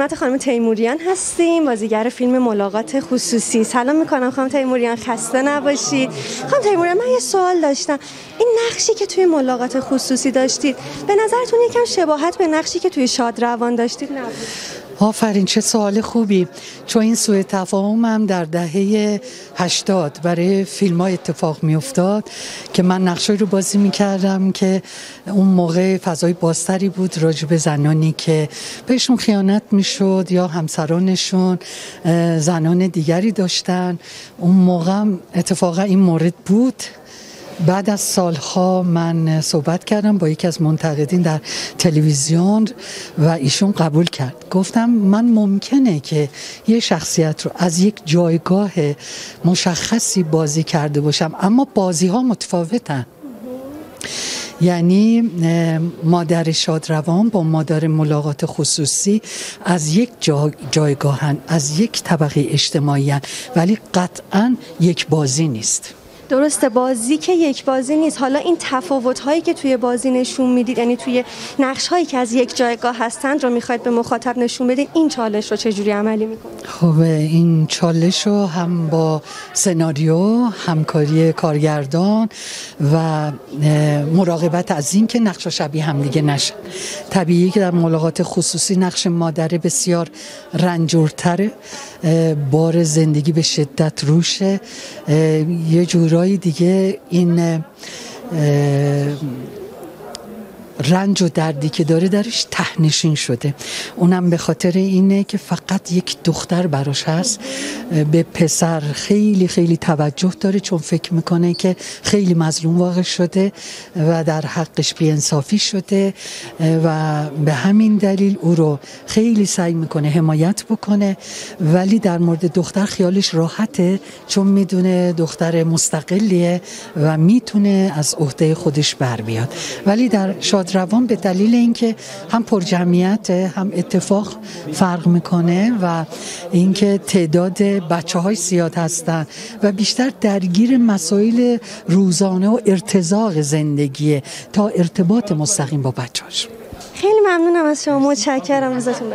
خدمت خانم تیموریان هستیم بازیگر فیلم ملاقات خصوصی. سلام می‌کنم خانم تیموریان خسته نباشید. خانم تیموریان من یه سوال داشتم. این نقشی که توی ملاقات خصوصی داشتید به نظرتون یکم شباهت به نقشی که توی شادروان داشتید نبود؟ آفرین چه سوال خوبی. چون این سوء تفاهم هم در دهه 80 برای فیلم ها اتفاق می افتاد که من نقشایی رو بازی می کردم که اون موقع فضای بازتری بود راجع به زنانی که بهشون خیانت می شد یا همسرانشون زنان دیگری داشتن. اون موقع اتفاقا این مورد بود. بعد از سالها من صحبت کردم با یکی از منتقدین در تلویزیون و ایشون قبول کرد. گفتم من ممکنه که یه شخصیت رو از یک جایگاه مشخصی بازی کرده باشم اما بازی ها متفاوتن. یعنی مادر شادروان با مادر ملاقات خصوصی از یک جا جایگاهن از یک طبقه اجتماعی ولی قطعا یک بازی نیست. درسته بازی که یک بازی نیست. حالا این تفاوت هایی که توی بازی نشون می‌دید یعنی توی نقش هایی که از یک جایگاه هستند رو می‌خواید به مخاطب نشون بدید این چالش رو چجوری عملی می‌کنید؟ خب این چالش رو هم با سناریو همکاری کارگردان و مراقبت از این که نقش شبیه هم دیگه نشه طبیعی که در ملاقات خصوصی نقش مادر بسیار رنجورتره. بار زندگی به شدت روشه. یه جور جورایی دیگه این رنج و دردی که داره درش تهنشین شده. اونم به خاطر اینه که فقط یک دختر براش هست. به پسر خیلی خیلی توجه داره چون فکر می‌کنه که خیلی مظلوم واقع شده و در حقش بیانصافی شده و به همین دلیل او رو خیلی سعی می‌کنه حمایت بکنه. ولی در مورد دختر خیالش راحته چون می‌دونه دختر مستقلیه و می‌تونه از عهده خودش بر بیاد. ولی در شاد روان به دلیل اینکه هم پر جمعیت هم اتفاق فرق می‌کنه و اینکه تعداد بچه های زیاد هستن و بیشتر درگیر مسائل روزانه و ارتزاق زندگیه تا ارتباط مستقیم با بچهاش خیلی ممنونم از شما. متشکرم. ازتون